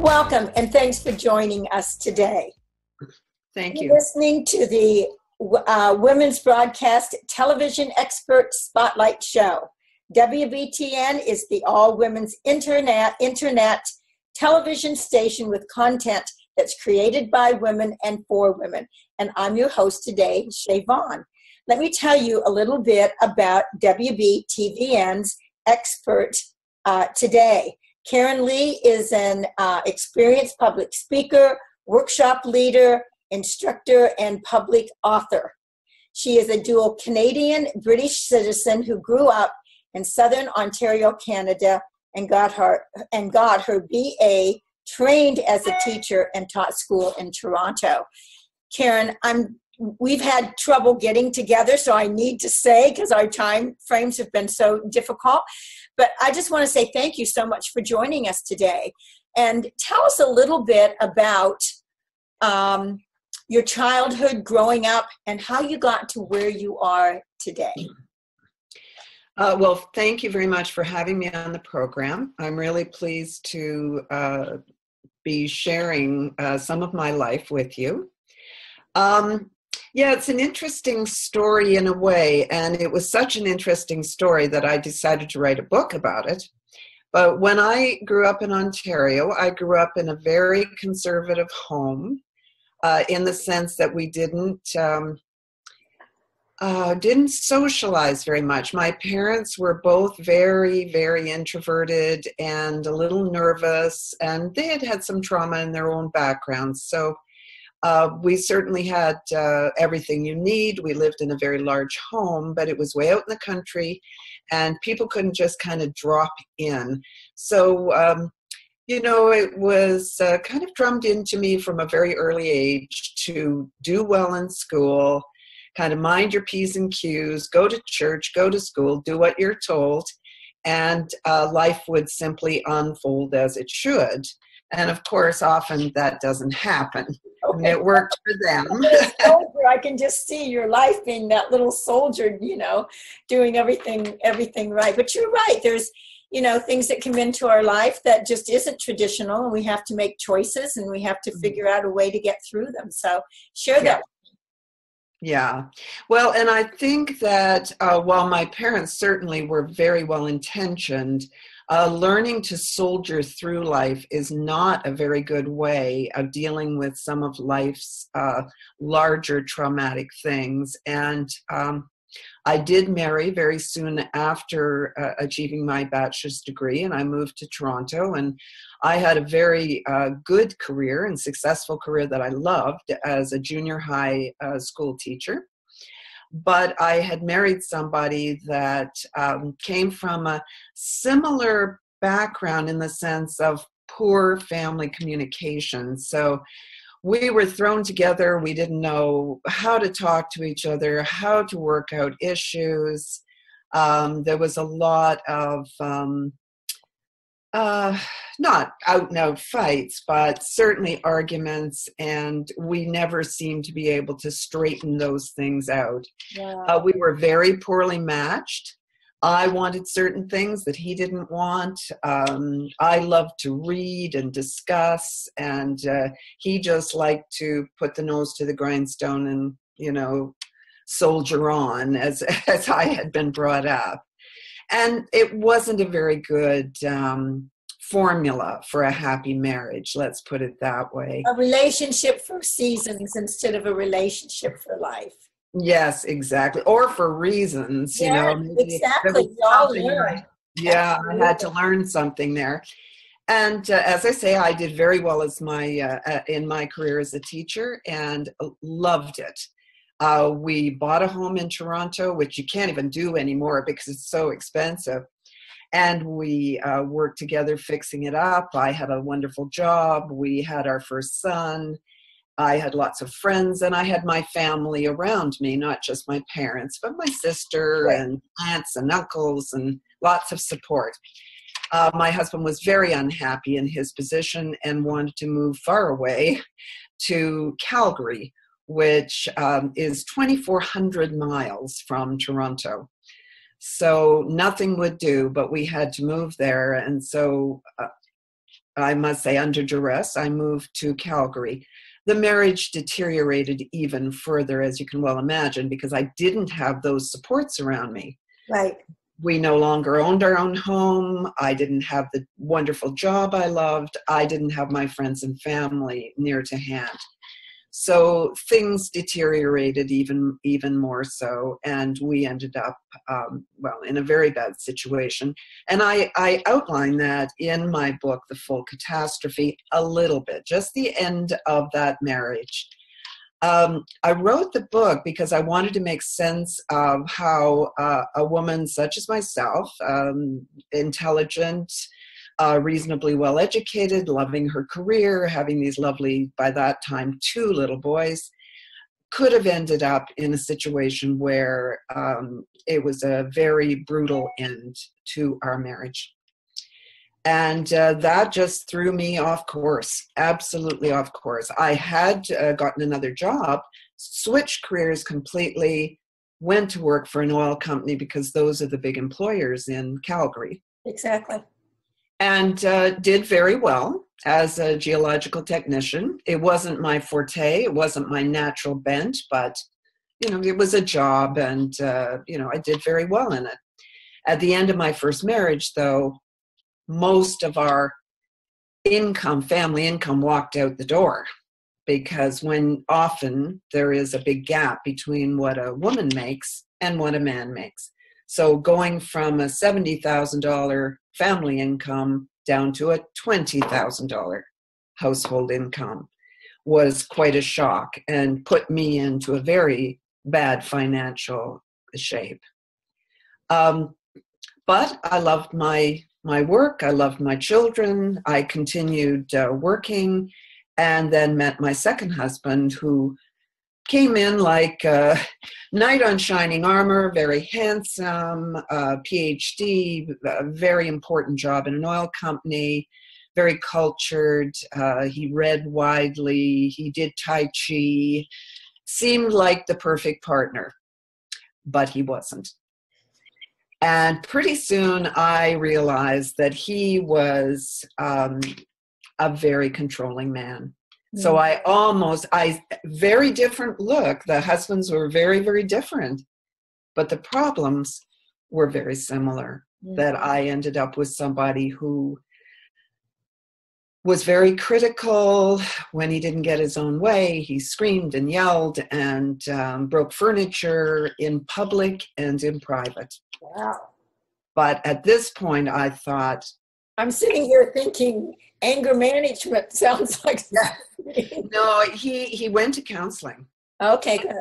Welcome and thanks for joining us today. Thank You're listening to the uh, Women's Broadcast Television Expert Spotlight Show. WBTVN is the all women's internet internet television station with content that's created by women and for women. And I'm your host today, Shea Vaughn. Let me tell you a little bit about WBTVN's expert uh, today. Karen Lee is an uh, experienced public speaker, workshop leader, instructor, and public author. She is a dual Canadian British citizen who grew up in southern Ontario, Canada, and got her and got her BA trained as a teacher and taught school in Toronto. Karen, I'm we've had trouble getting together, so I need to say because our time frames have been so difficult. But I just want to say thank you so much for joining us today, and tell us a little bit about um, your childhood, growing up, and how you got to where you are today. Uh, well, thank you very much for having me on the program. I'm really pleased to uh, be sharing uh, some of my life with you. Um, yeah, it's an interesting story in a way, and it was such an interesting story that I decided to write a book about it. But when I grew up in Ontario, I grew up in a very conservative home uh, in the sense that we didn't. Um, uh, didn't socialize very much. My parents were both very, very introverted and a little nervous, and they had had some trauma in their own backgrounds. So uh, we certainly had uh, everything you need. We lived in a very large home, but it was way out in the country, and people couldn't just kind of drop in. So, um, you know, it was uh, kind of drummed into me from a very early age to do well in school, kind of mind your P's and Q's, go to church, go to school, do what you're told, and uh, life would simply unfold as it should. And of course, often that doesn't happen. Okay. It worked for them. soldier, I can just see your life being that little soldier, you know, doing everything everything right. But you're right. There's you know things that come into our life that just isn't traditional and we have to make choices and we have to figure out a way to get through them so share that Yeah. Well, and I think that uh, while my parents certainly were very well intentioned, uh, learning to soldier through life is not a very good way of dealing with some of life's uh, larger traumatic things. And um, I did marry very soon after uh, achieving my bachelor's degree, and I moved to Toronto. And I had a very uh, good career and successful career that I loved as a junior high uh, school teacher. But I had married somebody that um, came from a similar background in the sense of poor family communication. So we were thrown together. We didn't know how to talk to each other, how to work out issues. Um, there was a lot of um, uh, not out and out fights, but certainly arguments, and we never seemed to be able to straighten those things out. Wow. Uh, we were very poorly matched. I wanted certain things that he didn't want. Um, I loved to read and discuss, and uh, he just liked to put the nose to the grindstone and, you know, soldier on as, as I had been brought up. And it wasn't a very good um, formula for a happy marriage, let's put it that way. a relationship for seasons instead of a relationship for life Yes, exactly. Or for reasons, you Yeah, know. maybe exactly. all something learn. I- yeah, I had to learn something there. And uh, as I say, I did very well as my uh, uh, in my career as a teacher, and loved it. Uh, we bought a home in Toronto, which you can't even do anymore because it's so expensive. And we uh, worked together fixing it up. I had a wonderful job. We had our first son. I had lots of friends and I had my family around me, not just my parents, but my sister Right. and aunts and uncles and lots of support. Uh, my husband was very unhappy in his position and wanted to move far away to Calgary, which um, is 2,400 miles from Toronto. So nothing would do, but we had to move there. And so uh, I must say, under duress, I moved to Calgary. The marriage deteriorated even further, as you can well imagine, because I didn't have those supports around me. Right. We no longer owned our own home. I didn't have the wonderful job I loved. I didn't have my friends and family near to hand so things deteriorated even even more so and we ended up um, well in a very bad situation. And i i outline that in my book the full catastrophe a little bit just the end of that marriage. Um, I wrote the book because I wanted to make sense of how uh, a woman such as myself, um, intelligent, uh, reasonably well educated, loving her career, having these lovely, by that time, two little boys, could have ended up in a situation where um, it was a very brutal end to our marriage. And uh, that just threw me off course, absolutely off course. I had uh, gotten another job, switched careers completely, went to work for an oil company because those are the big employers in Calgary. Exactly and uh, did very well as a geological technician. It wasn't my forte, it wasn't my natural bent, but you know, it was a job, and uh, you know, I did very well in it. At the end of my first marriage, though, most of our income, family income, walked out the door because when often there is a big gap between what a woman makes and what a man makes. So going from a $70,000 family income down to a $20,000 household income was quite a shock and put me into a very bad financial shape. Um, but I loved my my work. I loved my children. I continued uh, working, and then met my second husband, who came in like a knight on shining armor, very handsome, uh, PhD, a very important job in an oil company, very cultured. Uh, he read widely, he did Tai Chi, seemed like the perfect partner, but he wasn't. And pretty soon I realized that he was um, a very controlling man so mm. I almost, I, very different look. The husbands were very, very different, but the problems were very similar. Mm. That I ended up with somebody who was very critical when he didn't get his own way. He screamed and yelled and um, broke furniture in public and in private. Wow. But at this point, I thought. I'm sitting here thinking anger management sounds like no he he went to counseling. Okay good.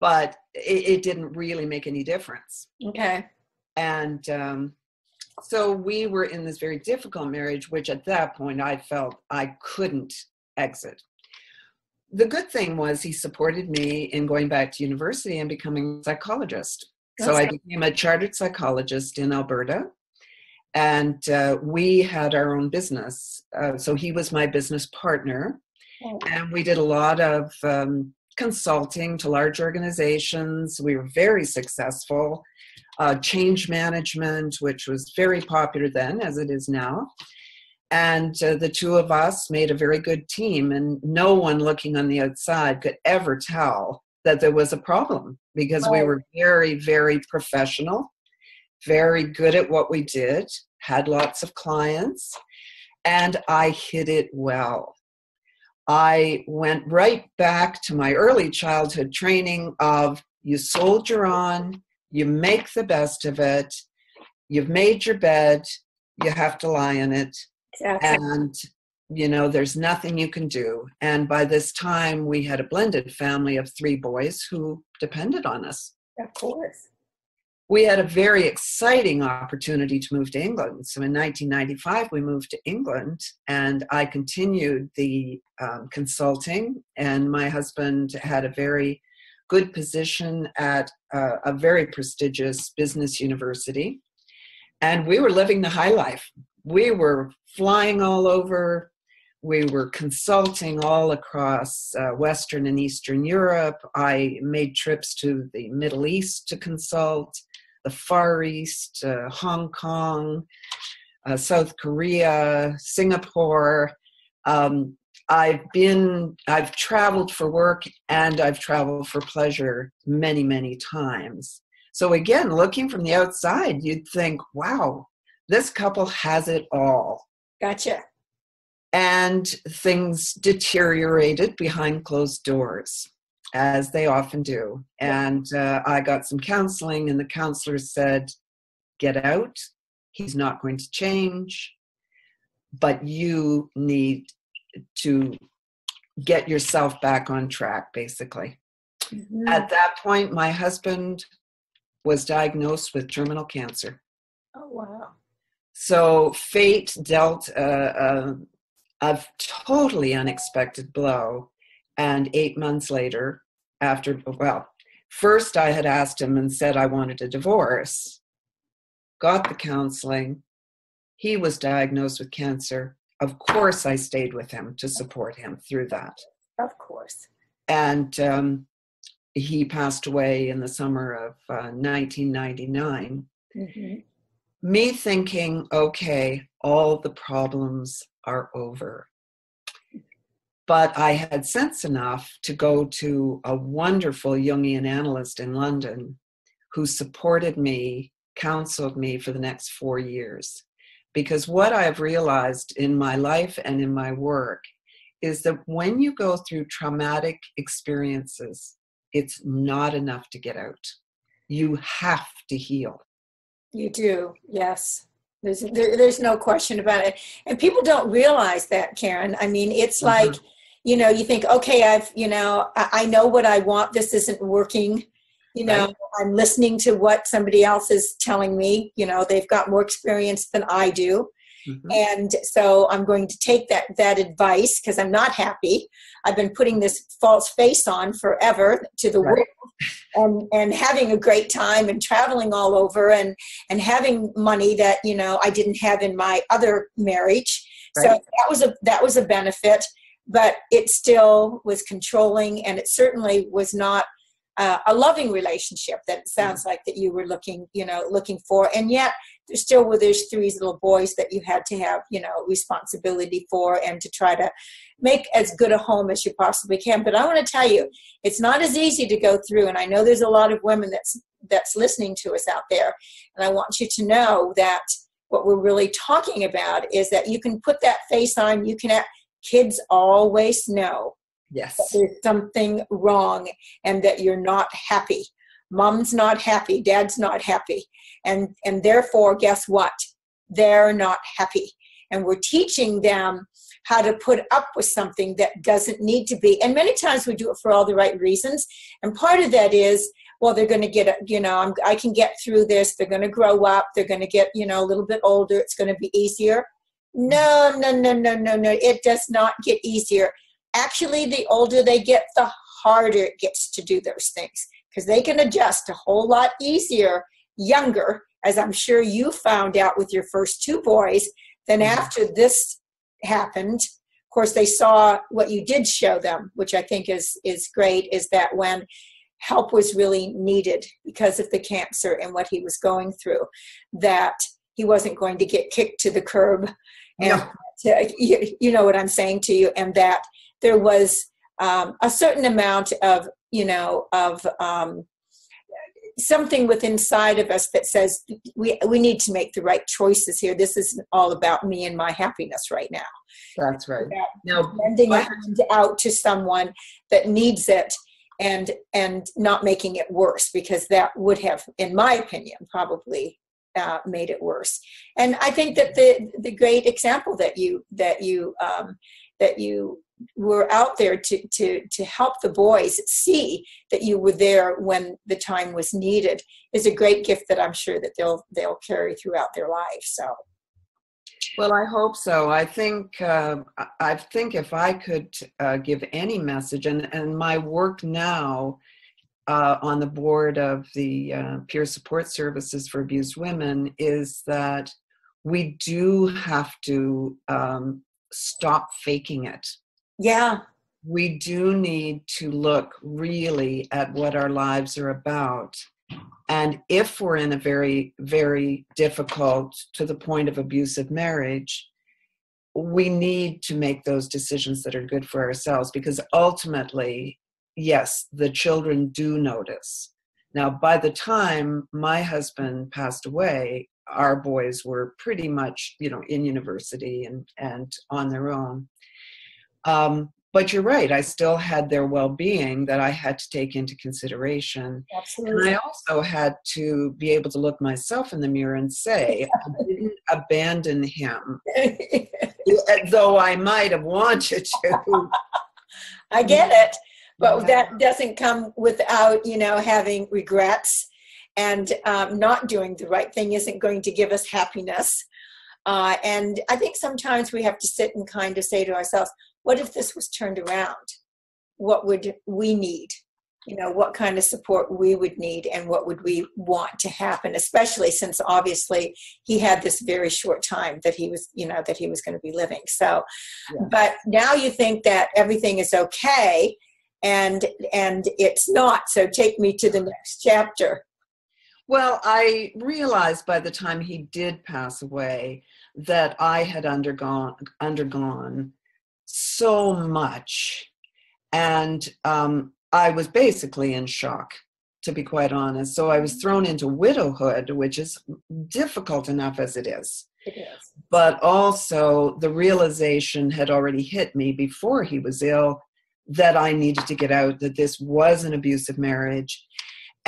But it, it didn't really make any difference. Okay. And um, so we were in this very difficult marriage which at that point i felt i couldn't exit. The good thing was he supported me in going back to university and becoming a psychologist. That's so i became a chartered psychologist in alberta and uh, we had our own business. Uh, so he was my business partner, oh. and we did a lot of um, consulting to large organizations. We were very successful. Uh, change management, which was very popular then, as it is now. And uh, the two of us made a very good team, and no one looking on the outside could ever tell that there was a problem because we were very, very professional very good at what we did, had lots of clients, and I hit it well. I went right back to my early childhood training of you soldier on, you make the best of it, you've made your bed, you have to lie in it. Exactly. And you know, there's nothing you can do. And by this time, we had a blended family of three boys who depended on us. Of course we had a very exciting opportunity to move to England. So in 1995, we moved to England, and I continued the um, consulting. And my husband had a very good position at uh, a very prestigious business university. And we were living the high life. We were flying all over. We were consulting all across uh, Western and Eastern Europe. I made trips to the Middle East to consult the Far East, uh, Hong Kong, uh, South Korea, Singapore. Um, I've been, I've traveled for work and I've traveled for pleasure many, many times. So again, looking from the outside, you'd think, wow, this couple has it all. Gotcha. And things deteriorated behind closed doors, as they often do. And uh, I got some counseling, and the counselor said, get out. He's not going to change, but you need to get yourself back on track, basically. Mm-hmm. At that point, my husband was diagnosed with terminal cancer. Oh, wow. So fate dealt a, a, a totally unexpected blow. And eight months later, after, well, first I had asked him and said I wanted a divorce, got the counseling. He was diagnosed with cancer of course I stayed with him to support him through that. Of course. And um, he passed away in the summer of uh, 1999. Mm-hmm. Me thinking, okay, all the problems are over. But I had sense enough to go to a wonderful Jungian analyst in London who supported me, counseled me for the next four years. Because what I've realized in my life and in my work is that when you go through traumatic experiences, it's not enough to get out. You have to heal. You do, yes. There's there, there's no question about it, and people don't realize that, Karen. I mean, it's mm-hmm. like, you know, you think, okay, I've, you know, I, I know what I want. This isn't working you know right. i'm listening to what somebody else is telling me you know they've got more experience than i do mm-hmm. and so i'm going to take that that advice because i'm not happy i've been putting this false face on forever to the right. world and and having a great time and traveling all over and and having money that you know i didn't have in my other marriage right. so that was a that was a benefit but it still was controlling and it certainly was not uh, a loving relationship that sounds like that you were looking you know looking for. And yet there still were those three little boys that you had to have you know responsibility for and to try to make as good a home as you possibly can. But i want to tell you it's not as easy to go through and i know there's a lot of women that's that's listening to us out there. And i want you to know that what we're really talking about is that you can put that face on. You can kids always know Yes. there's something wrong and that you're not happy. Mom's not happy, dad's not happy. And and therefore guess what? They're not happy. And we're teaching them how to put up with something that doesn't need to be. And many times we do it for all the right reasons. And part of that is, well, they're going to get, you know, I'm, I can get through this. They're going to grow up. They're going to get, you know, a little bit older. It's going to be easier. No, no, no, no, no, no. It does not get easier actually the older they get the harder it gets to do those things because they can adjust a whole lot easier younger as i'm sure you found out with your first two boys than mm-hmm. after this happened of course they saw what you did show them which i think is is great is that when help was really needed because of the cancer and what he was going through that he wasn't going to get kicked to the curb and to, you, you know what i'm saying to you and that there was um, a certain amount of you know of um, something within inside of us that says we we need to make the right choices here. This isn't all about me and my happiness right now. That's right. Now, lending a hand out to someone that needs it and and not making it worse because that would have, in my opinion, probably uh, made it worse. And I think that the the great example that you that you um, that you were out there to to to help the boys see that you were there when the time was needed is a great gift that I'm sure that they'll they'll carry throughout their life. So. Well, I hope so. I think uh, I think if I could uh, give any message, and and my work now uh, on the board of the uh, peer support services for abused women is that we do have to um, stop faking it yeah. We do need to look really at what our lives are about And if we're in a very, very difficult to the point of abusive marriage, we need to make those decisions that are good for ourselves because ultimately, yes, the children do notice. Now, by the time my husband passed away, our boys were pretty much, you know, in university and, and on their own. Um, but you're right, I still had their well being that I had to take into consideration. Absolutely. And I also had to be able to look myself in the mirror and say, I didn't abandon him, though I might have wanted to. I get it, but that doesn't come without, you know, having regrets and um, not doing the right thing isn't going to give us happiness. Uh, and I think sometimes we have to sit and kind of say to ourselves, what if this was turned around? What would we need? You know, what kind of support we would need and what would we want to happen, especially since obviously he had this very short time that he was, you know, that he was going to be living. So, yeah. but now you think that everything is okay and and it's not. So take me to the next chapter. Well, I realized by the time he did pass away that I had undergone undergone so much. And um, I was basically in shock, to be quite honest. So I was mm-hmm. thrown into widowhood, which is difficult enough as it is. It is. But also, the realization had already hit me before he was ill that I needed to get out, that this was an abusive marriage.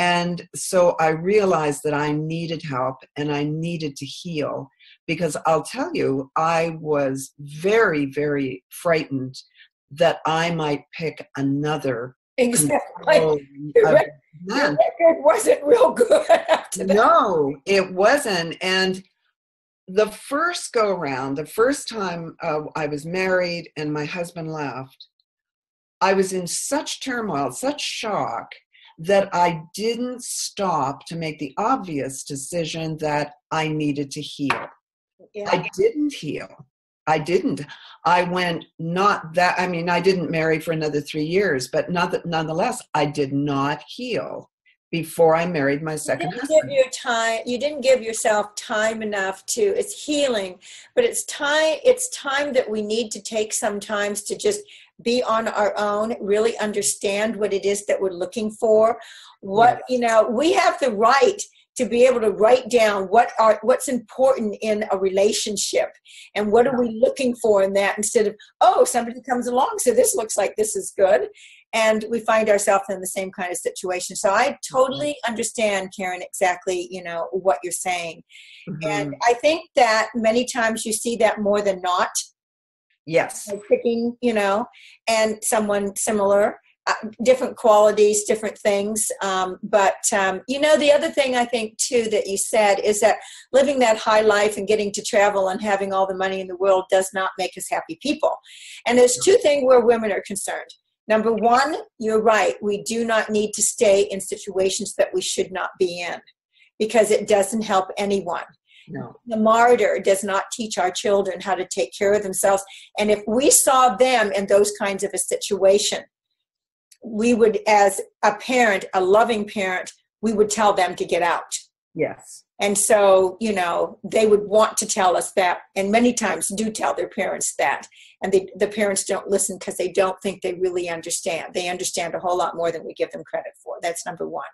And so I realized that I needed help and I needed to heal because I'll tell you, I was very, very frightened that I might pick another. Exactly. Your record wasn't real good No, it wasn't. And the first go around, the first time uh, I was married and my husband left, I was in such turmoil, such shock that I didn't stop to make the obvious decision that I needed to heal yeah. I didn't heal. I didn't. I went not that. I mean, I didn't marry for another three years, but not that, nonetheless, I did not heal before I married my second you husband. Give your time. You didn't give yourself time enough to. It's healing, but it's time. It's time that we need to take sometimes to just be on our own, really understand what it is that we're looking for. What yes. you know, we have the right to be able to write down what are what's important in a relationship and what are we looking for in that instead of oh somebody comes along so this looks like this is good and we find ourselves in the same kind of situation so i totally mm-hmm. understand karen exactly you know what you're saying mm-hmm. and i think that many times you see that more than not yes like picking you know and someone similar uh, different qualities, different things. Um, but um, you know, the other thing I think too that you said is that living that high life and getting to travel and having all the money in the world does not make us happy people. And there's two things where women are concerned. Number one, you're right. We do not need to stay in situations that we should not be in because it doesn't help anyone. No. The martyr does not teach our children how to take care of themselves. And if we saw them in those kinds of a situation, we would, as a parent, a loving parent, we would tell them to get out. Yes. And so, you know, they would want to tell us that, and many times do tell their parents that. And they, the parents don't listen because they don't think they really understand. They understand a whole lot more than we give them credit for. That's number one.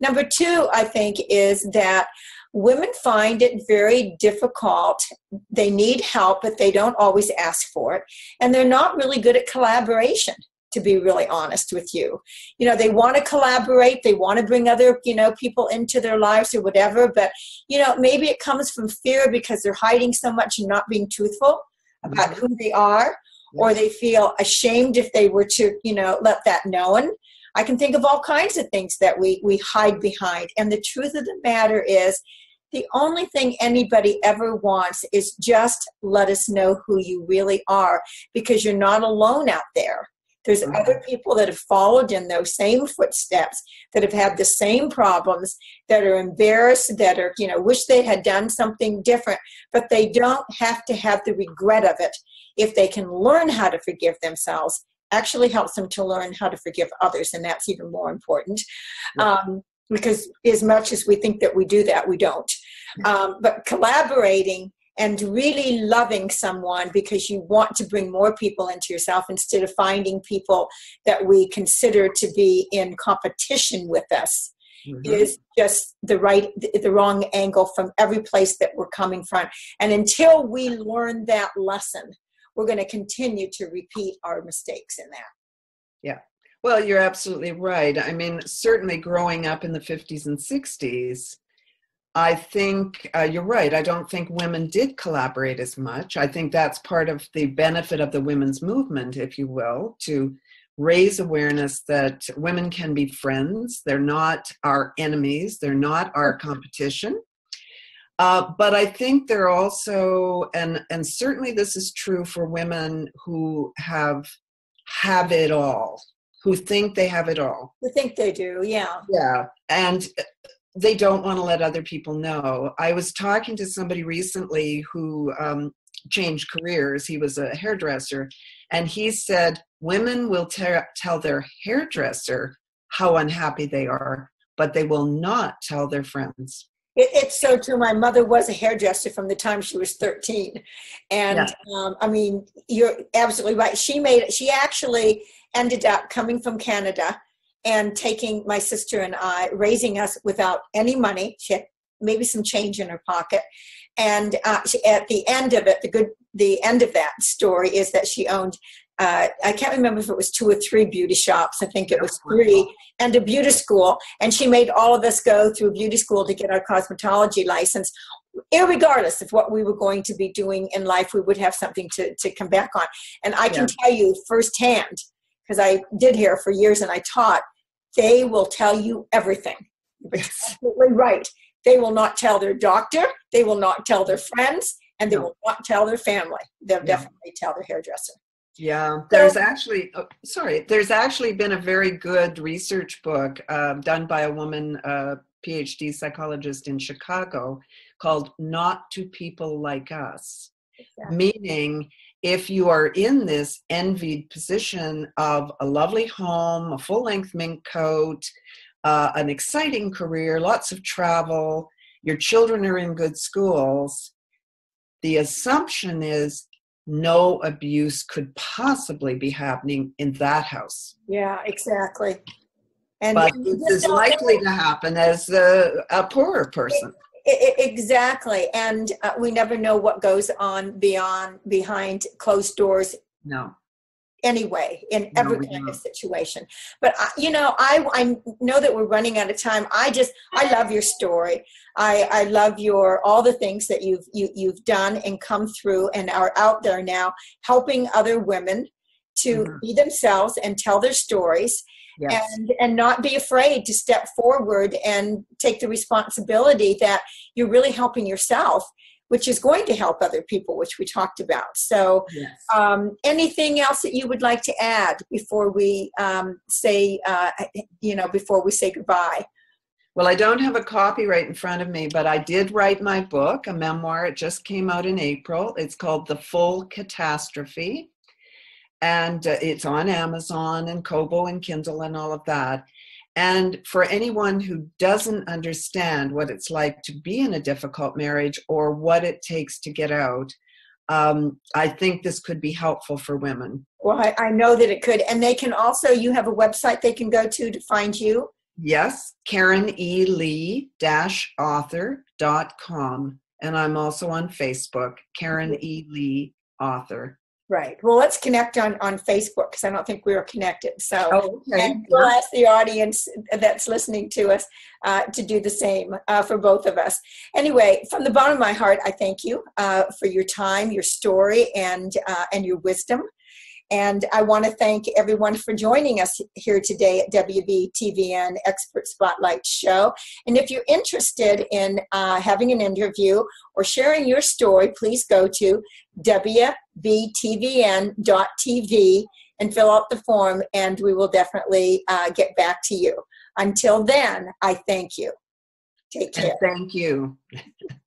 Number two, I think, is that women find it very difficult. They need help, but they don't always ask for it. And they're not really good at collaboration to be really honest with you. You know they want to collaborate they want to bring other you know people into their lives or whatever but you know maybe it comes from fear because they're hiding so much and not being truthful about mm-hmm. who they are or they feel ashamed if they were to you know let that known. I can think of all kinds of things that we we hide behind and the truth of the matter is the only thing anybody ever wants is just let us know who you really are because you're not alone out there there's mm-hmm. other people that have followed in those same footsteps that have had the same problems, that are embarrassed, that are, you know, wish they had done something different, but they don't have to have the regret of it. If they can learn how to forgive themselves, actually helps them to learn how to forgive others, and that's even more important. Um, because as much as we think that we do that, we don't. Um, but collaborating and really loving someone because you want to bring more people into yourself instead of finding people that we consider to be in competition with us mm-hmm. is just the right the wrong angle from every place that we're coming from. And until we learn that lesson we're going to continue to repeat our mistakes in that. Yeah. Well you're absolutely right. I mean certainly growing up in the 50s and 60s I think uh, you're right. I don't think women did collaborate as much. I think that's part of the benefit of the women's movement, if you will, to raise awareness that women can be friends. They're not our enemies, they're not our competition. Uh, but I think they're also, and and certainly this is true for women who have have it all, who think they have it all. Who think they do, yeah. Yeah, and they don't want to let other people know. I was talking to somebody recently who um, changed careers. He was a hairdresser, and he said women will te- tell their hairdresser how unhappy they are, but they will not tell their friends. It, it's so true. My mother was a hairdresser from the time she was 13. And yeah. um, I mean, you're absolutely right. She made She actually ended up coming from Canada and taking my sister and I, raising us without any money. She had maybe some change in her pocket. And uh, she, at the end of it, the good, the end of that story is that she owned. Uh, I can't remember if it was two or three beauty shops. I think it was three, and a beauty school. And she made all of us go through a beauty school to get our cosmetology license. Irregardless of what we were going to be doing in life, we would have something to, to come back on. And I can yeah. tell you firsthand, because I did here for years and I taught, they will tell you everything. Absolutely right. They will not tell their doctor, they will not tell their friends, and they will not tell their family. They'll yeah. definitely tell their hairdresser. Yeah, there's actually, oh, sorry, there's actually been a very good research book uh, done by a woman, uh, PhD psychologist in Chicago, called Not to People Like Us. Exactly. Meaning, if you are in this envied position of a lovely home, a full length mink coat, uh, an exciting career, lots of travel, your children are in good schools, the assumption is no abuse could possibly be happening in that house. Yeah, exactly. And but it's as likely to happen as a, a poorer person exactly. And uh, we never know what goes on beyond behind closed doors no. anyway in every no, kind of situation. But uh, you know I, I know that we're running out of time. I just i love your story. I i love your all the things that you've you, you've done and come through and are out there now helping other women to mm-hmm. be themselves and tell their stories yes. and and not be afraid to step forward and take the responsibility that you're really helping yourself which is going to help other people which we talked about so yes. um, anything else that you would like to add before we um, say uh, you know before we say goodbye well, I don't have a copy right in front of me, but I did write my book, a memoir. It just came out in April. It's called The Full Catastrophe and uh, it's on Amazon and Kobo and Kindle and all of that. And for anyone who doesn't understand what it's like to be in a difficult marriage or what it takes to get out, um, I think this could be helpful for women. Well, I, I know that it could. And they can also, you have a website they can go to to find you? Yes, Karen E. Lee author.com. And I'm also on Facebook, Karen E. Lee author. Right. Well, let's connect on, on Facebook because I don't think we are connected. So oh, okay. we'll ask the audience that's listening to us uh, to do the same uh, for both of us. Anyway, from the bottom of my heart, I thank you uh, for your time, your story, and uh, and your wisdom. And I want to thank everyone for joining us here today at WBTVN Expert Spotlight Show. And if you're interested in uh, having an interview or sharing your story, please go to WBTVN.tv and fill out the form, and we will definitely uh, get back to you. Until then, I thank you. Take care. Thank you.